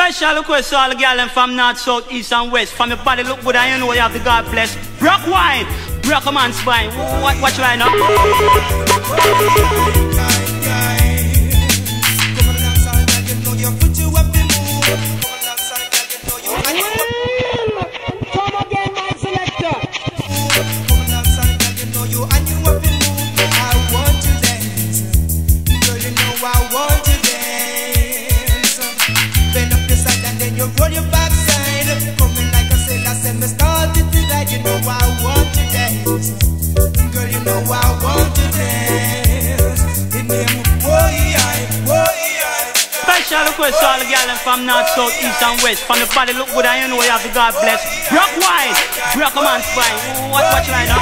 Special request to all the girls from north, south, east and west. From your body look good and you know you have the God bless. Brock wine, brock a man's spine. What you right now? Roll your backside Coming like a sailor, said me started to ride You know I want to dance. Girl, you know I want to dance. The name, boy, boy, Special request to all the from north, south, east and west. From the body look good you know you have the God bless. Brock wine, brock a man's spine. What, what you right now?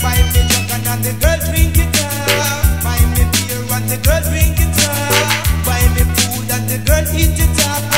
Find me drunk and the girl drink it up. Find me beer and the girl drink it up. Buy me food and the girl eat it up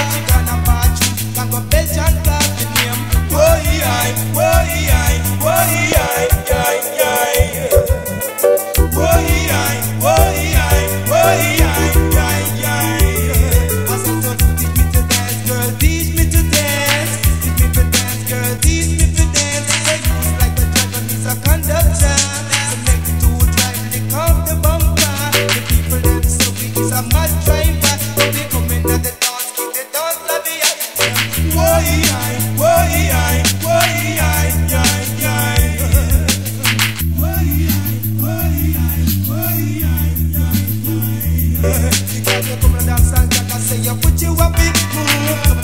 put you up in move. Come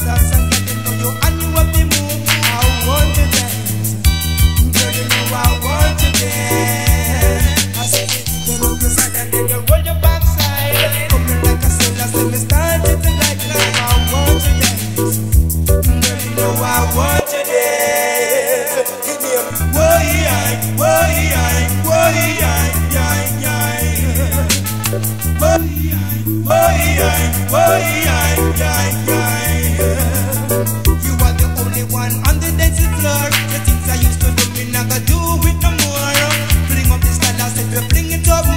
up this style, I said we bring it up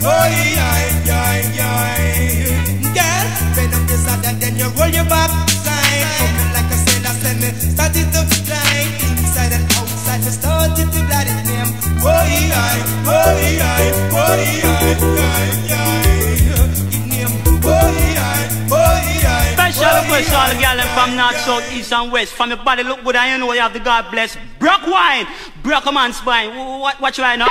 I, woy I, I, I. Girl, bend up your side and then you roll your back side. Coming like a sailor, send me started to fly inside and outside. Me started to glide his name. Boy, I, boy, I, boy, I, I, I. His name, I, boy, I. Special request to all the girls from north, south, east and west. From your body look good you know you have the God bless. Brock wine, brock a man's spine. What, what you right now?